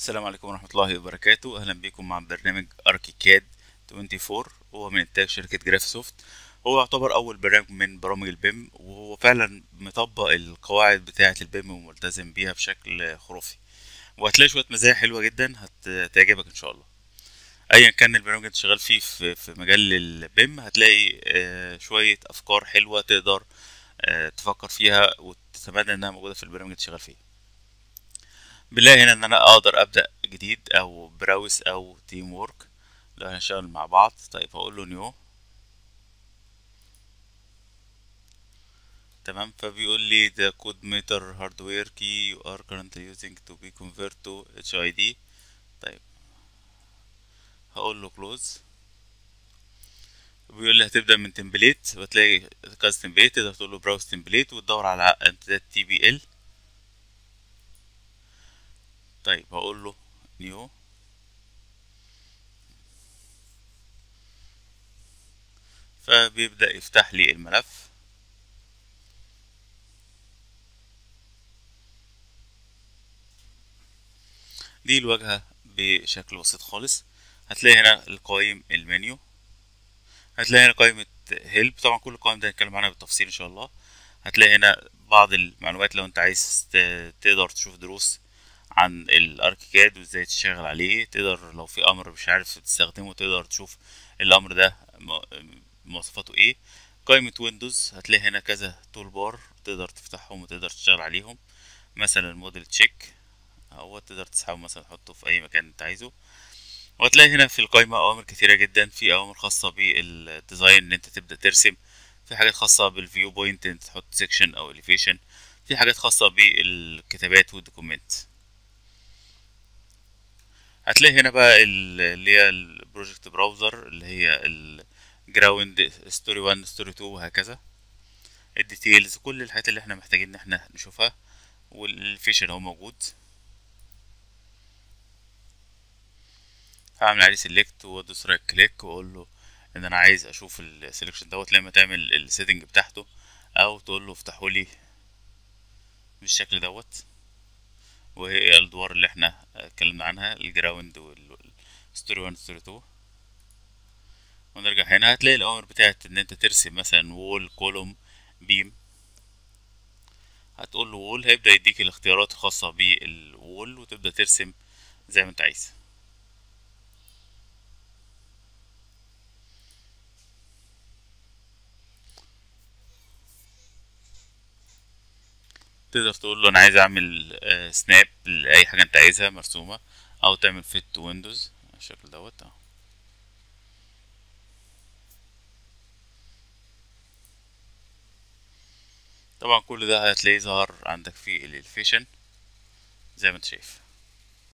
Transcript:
السلام عليكم ورحمة الله وبركاته. أهلا بكم مع برنامج Archicad 24 هو من إنتاج شركة Graphisoft هو يعتبر أول برنامج من برامج ال BIM وهو فعلا مطبق القواعد بتاعة ال BIM وملتزم بيها بشكل خرافي. وهتلاقي شوية مزايا حلوة جدا هتعجبك إن شاء الله. أيا كان البرنامج اللي أنت شغال فيه في مجال ال BIM هتلاقي آه، شوية أفكار حلوة تقدر آه، تفكر فيها وتتمنى إنها موجودة في البرنامج اللي أنت شغال فيه. بنلاقي هنا إن أنا أقدر أبدأ جديد أو browse أو teamwork لو هنشتغل مع بعض. طيب هقول له new تمام. فبيقول لي the CodeMeter hardware key you are currently using to be convert to HID طيب. هقول له close. بيقول لي هتبدأ من template وتلاقي كذا template تقدر تقول له browse template وتدور على امتداد TPL طيب هقول له نيو. فبيبدأ يفتح لي الملف. دي الواجهة بشكل بسيط خالص. هتلاقي هنا القوائم المنيو. هتلاقي هنا قائمة هيلب طبعا كل القوائم ده هنتكلم عنها بالتفصيل إن شاء الله. هتلاقي هنا بعض المعلومات لو أنت عايز تقدر تشوف دروس عن ال Archicad وإزاي تشتغل عليه. تقدر لو في أمر مش عارف تستخدمه تقدر تشوف الأمر ده مواصفاته إيه. قائمة windows هتلاقي هنا كذا toolbar تقدر تفتحهم وتقدر تشتغل عليهم. مثلا model check هو تقدر تسحبه مثلا تحطه في أي مكان أنت عايزه. وهتلاقي هنا في القائمة أوامر كتيرة جدا. في أوامر خاصة بال design إن أنت تبدأ ترسم. في حاجات خاصة بال viewpoint أنت تحط section أو elevation في حاجات خاصة بالكتابات وال document هتلاقي هنا بقى اللي هي ال project browser اللي هي ال ground story 1 story 2 وهكذا. ال details كل الحاجات اللي إحنا محتاجين إن إحنا نشوفها والفيشن هو موجود. هعمل عليه select وادوس right click واقول له إن أنا عايز أشوف ال selection دوت. لما تعمل ال setting بتاعته أو تقول له افتحه لي بالشكل دوت. وهي الادوار اللي إحنا اتكلمنا عنها؟ ال ground وال story 1 story 2 ونرجع هنا. هتلاقي الأوامر بتاعت إن أنت ترسم مثلا wall column beam. هتقول له wall هيبدأ يديك الاختيارات الخاصة بال wall وتبدأ ترسم زي ما أنت عايز. تقدر تقول له أنا عايز أعمل snap لأي حاجة أنت عايزها مرسومة أو تعمل fit windows بالشكل دوت. اهو طبعا كل ده هتلاقيه ظهر عندك في ال elevation زي ما أنت شايف.